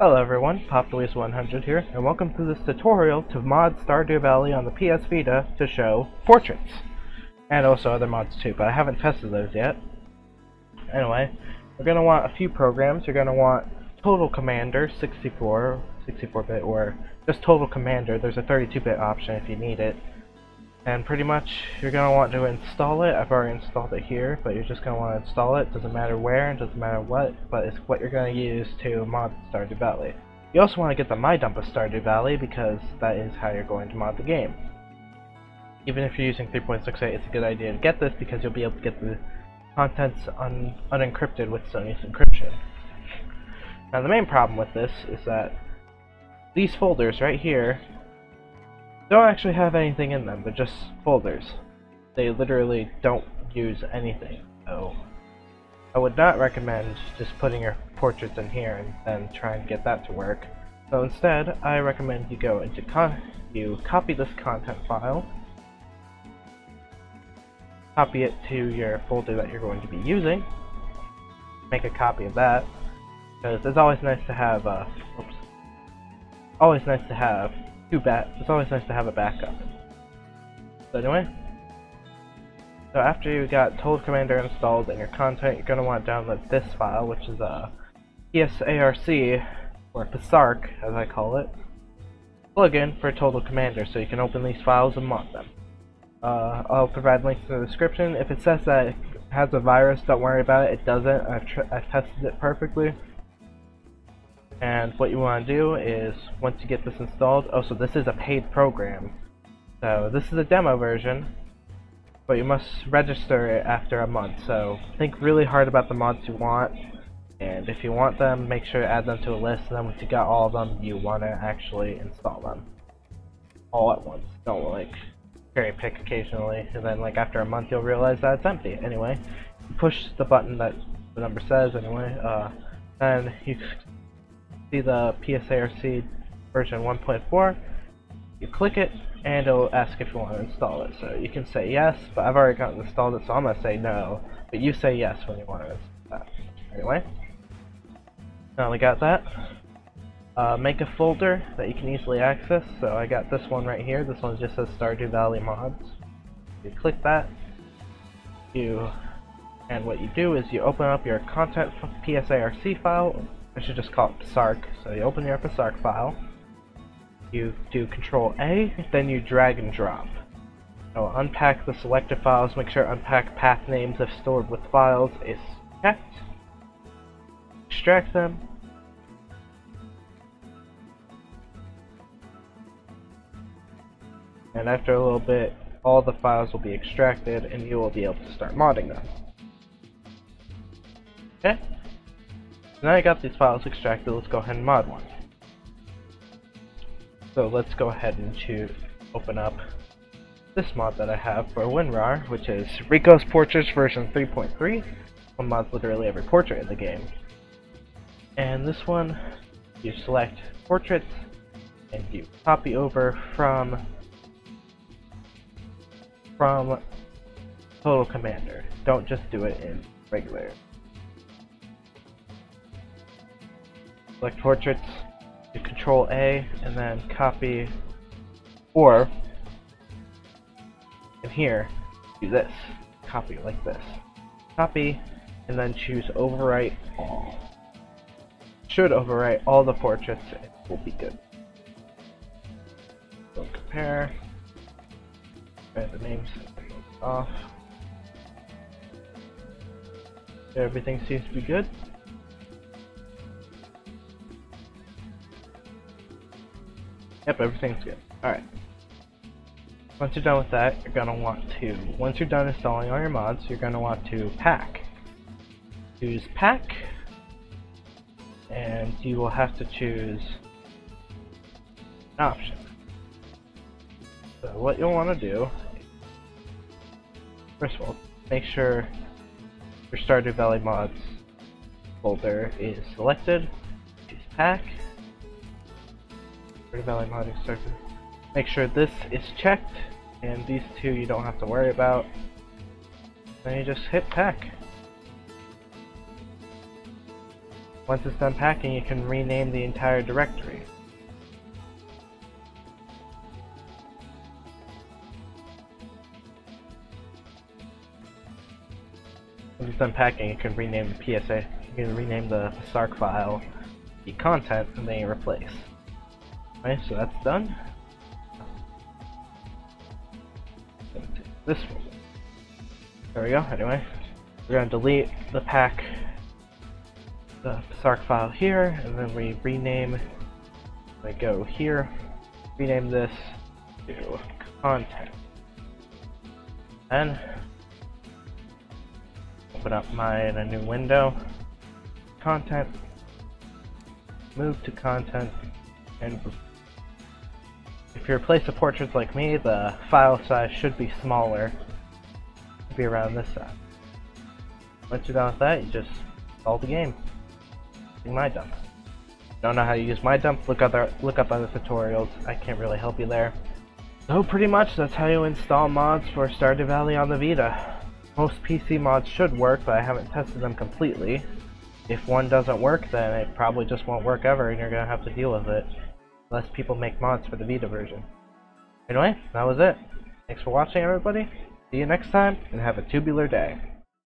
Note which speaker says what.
Speaker 1: Hello everyone, PopTheWeasel100 here, and welcome to this tutorial to mod Stardew Valley on the PS Vita to show portraits. And also other mods too, but I haven't tested those yet. Anyway, we're going to want a few programs. You're going to want Total Commander 64, 64-bit, or just Total Commander. There's a 32-bit option if you need it. And pretty much, you're going to want to install it. I've already installed it here, but you're just going to want to install it. Doesn't matter where, and doesn't matter what, but it's what you're going to use to mod Stardew Valley. You also want to get the MaiDump of Stardew Valley, because that is how you're going to mod the game. Even if you're using 3.68, it's a good idea to get this, because you'll be able to get the contents un unencrypted with Sony's encryption. Now the main problem with this is that these folders right here don't actually have anything in them, they're just folders. They literally don't use anything, so I would not recommend just putting your portraits in here and then try and get that to work. So instead, I recommend you go into con you copy this content file, copy it to your folder that you're going to be using, make a copy of that, because it's always nice to have, uh, oops, always nice to have two bad. It's always nice to have a backup. So anyway, so after you got Total Commander installed in your content, you're going to want to download this file, which is a PSARC, or PSARC as I call it, plugin for Total Commander, so you can open these files and mod them. Uh, I'll provide links in the description. If it says that it has a virus, don't worry about it. It doesn't. I've, I've tested it perfectly. And what you want to do is, once you get this installed, oh so this is a paid program. So this is a demo version, but you must register it after a month. So think really hard about the mods you want, and if you want them, make sure to add them to a list, and then once you got all of them, you want to actually install them. All at once. Don't like cherry pick occasionally, and then like after a month you'll realize that it's empty. Anyway, push the button that the number says anyway, uh, and you see the PSARC version 1.4, you click it, and it'll ask if you want to install it. So you can say yes, but I've already got installed it, so I'm going to say no. But you say yes when you want to install that. Anyway, now we got that. Uh, make a folder that you can easily access. So I got this one right here. This one just says Stardew Valley mods. You click that. You and what you do is you open up your content PSARC file I should just call it PSARC. So you open your PSARC file, you do Control A, then you drag and drop. Now unpack the selected files, make sure unpack path names if stored with files is checked. Extract them. And after a little bit, all the files will be extracted and you will be able to start modding them. Now I got these files extracted, let's go ahead and mod one. So let's go ahead and to open up this mod that I have for WinRAR, which is Rico's Portraits version 3.3. One mods literally every portrait in the game. And this one, you select portraits, and you copy over from from Total Commander. Don't just do it in regular select portraits, do control A, and then copy, or, in here, do this, copy like this. Copy, and then choose overwrite all. Should overwrite all the portraits, it will be good. So compare, and the names off. Everything seems to be good. Yep, everything's good. Alright. Once you're done with that, you're gonna want to, once you're done installing all your mods, you're gonna want to pack. Choose pack, and you will have to choose an option. So what you'll want to do, first of all, make sure your Stardew Valley mods folder is selected, choose pack, Valley modding started. Make sure this is checked, and these two you don't have to worry about. Then you just hit pack. Once it's done packing, you can rename the entire directory. Once it's done packing, you can rename the PSA. You can rename the SARC file, the content, and then you replace. Right, so that's done. This one. There we go, anyway. We're gonna delete the pack, the SARC file here, and then we rename, I go here, rename this to content. Then, open up my in a new window, content, move to content, and if you replace the portraits like me, the file size should be smaller. be around this size. Once you're done with that, you just install the game. Using MaiDump. Don't know how to use MaiDump? Look other look up other tutorials. I can't really help you there. So pretty much that's how you install mods for Stardew Valley on the Vita. Most PC mods should work, but I haven't tested them completely. If one doesn't work, then it probably just won't work ever, and you're gonna have to deal with it. Unless people make mods for the Vita version. Anyway, that was it. Thanks for watching, everybody. See you next time, and have a tubular day.